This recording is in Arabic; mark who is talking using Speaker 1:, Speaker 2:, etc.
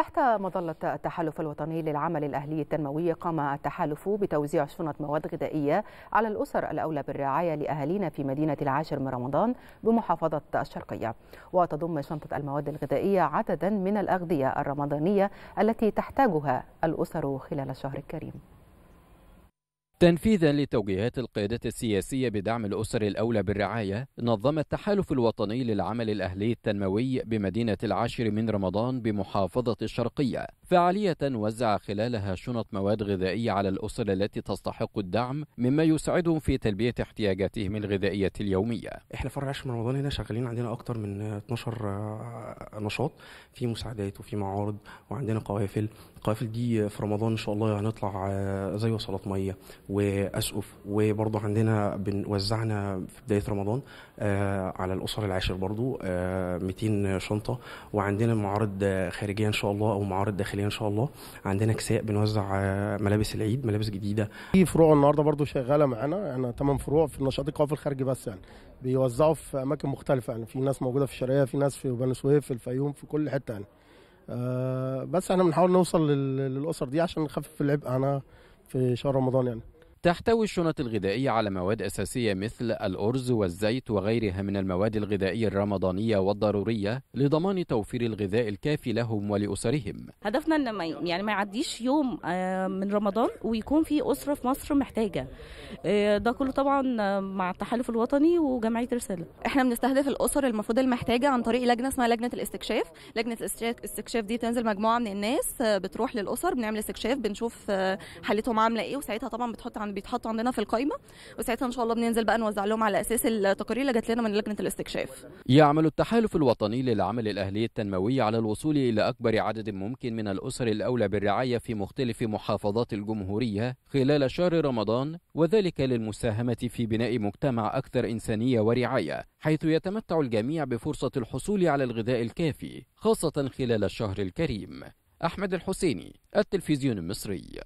Speaker 1: تحت مظلة التحالف الوطني للعمل الأهلي التنموي قام التحالف بتوزيع شنط مواد غذائية على الأسر الأولى بالرعاية لأهالينا في مدينة العاشر من رمضان بمحافظة الشرقية. وتضم شنطة المواد الغذائية عددا من الأغذية الرمضانية التي تحتاجها الأسر خلال الشهر الكريم.
Speaker 2: تنفيذا لتوجيهات القيادة السياسية بدعم الأسر الأولى بالرعاية نظم التحالف الوطني للعمل الأهلي التنموي بمدينة العاشر من رمضان بمحافظة الشرقية. فعالية وزع خلالها شنط مواد غذائية على الأسر التي تستحق الدعم مما يساعدهم في تلبية احتياجاتهم الغذائية اليومية.
Speaker 3: إحنا فرع عاشر من رمضان هنا شغالين عندنا أكتر من 12 نشاط في مساعدات وفي معارض وعندنا قوافل. القوافل دي في رمضان إن شاء الله هنطلع زي وصلات مية وأسقف. وبرضه عندنا وزعنا في بداية رمضان آه على الأسر العاشر برضه آه 200 شنطة. وعندنا معارض خارجية إن شاء الله أو معارض داخليه إن شاء الله. عندنا كساء بنوزع آه ملابس العيد ملابس جديدة.
Speaker 4: في فروع النهارده برضه شغالة معانا. يعني 8 فروع في النشاط القوافل الخارجي بس يعني. بيوزعوا في أماكن مختلفة يعني. في ناس موجودة في الشرقية في ناس في بني سويف في الفيوم في كل حتة يعني. آه بس إحنا بنحاول نوصل للأسر دي عشان نخفف العبء عنها في شهر رمضان يعني.
Speaker 2: تحتوي الشنط الغذائية على مواد أساسية مثل الأرز والزيت وغيرها من المواد الغذائية الرمضانية والضرورية لضمان توفير الغذاء الكافي لهم ولأسرهم.
Speaker 5: هدفنا أن ما يعني ما يعديش يوم من رمضان ويكون في أسرة في مصر محتاجة. ده كله طبعا مع التحالف الوطني وجمعية رسالة.
Speaker 6: إحنا بنستهدف الأسر المفروض المحتاجة عن طريق لجنة اسمها لجنة الاستكشاف. لجنة الاستكشاف دي تنزل مجموعة من الناس بتروح للأسر بنعمل استكشاف بنشوف حالتهم عاملة إيه وساعتها طبعا بتحط عن بيتحطوا عندنا في القائمة وساعتها إن شاء الله بننزل بقى نوزع لهم على أساس التقارير اللي جات لنا من لجنة الاستكشاف.
Speaker 2: يعمل التحالف الوطني للعمل الأهلي التنموي على الوصول إلى أكبر عدد ممكن من الأسر الأولى بالرعاية في مختلف محافظات الجمهورية خلال شهر رمضان وذلك للمساهمة في بناء مجتمع أكثر إنسانية ورعاية حيث يتمتع الجميع بفرصة الحصول على الغذاء الكافي خاصة خلال الشهر الكريم. أحمد الحسيني التلفزيون المصري